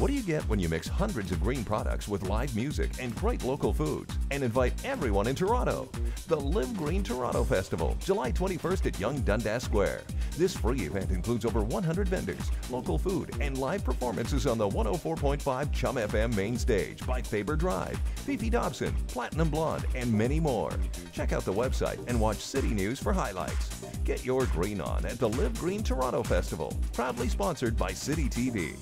What do you get when you mix hundreds of green products with live music and great local foods and invite everyone in Toronto? The Live Green Toronto Festival, July 21st at Yonge Dundas Square. This free event includes over 100 vendors, local food, and live performances on the 104.5 Chum FM main stage by Faber Drive, Fefe Dobson, Platinum Blonde, and many more. Check out the website and watch City News for highlights. Get your green on at the Live Green Toronto Festival, proudly sponsored by City TV.